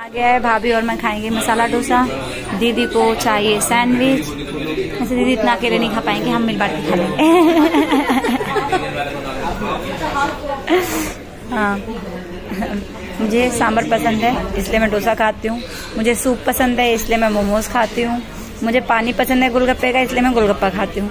आ गया है भाभी और मैं खाएँगे मसाला डोसा। दीदी को चाहिए सैंडविच। ऐसे दीदी इतना अकेले नहीं खा पाएँगे, हम मिल बांट के खा लेंगे। हाँ। मुझे सांभर पसंद है, इसलिए मैं डोसा खाती हूँ। मुझे सूप पसंद है, इसलिए मैं मोमोज खाती हूँ। मुझे पानी पसंद है, गोलगप्पे का, इसलिए मैं गोलगप्पा खाती हूँ।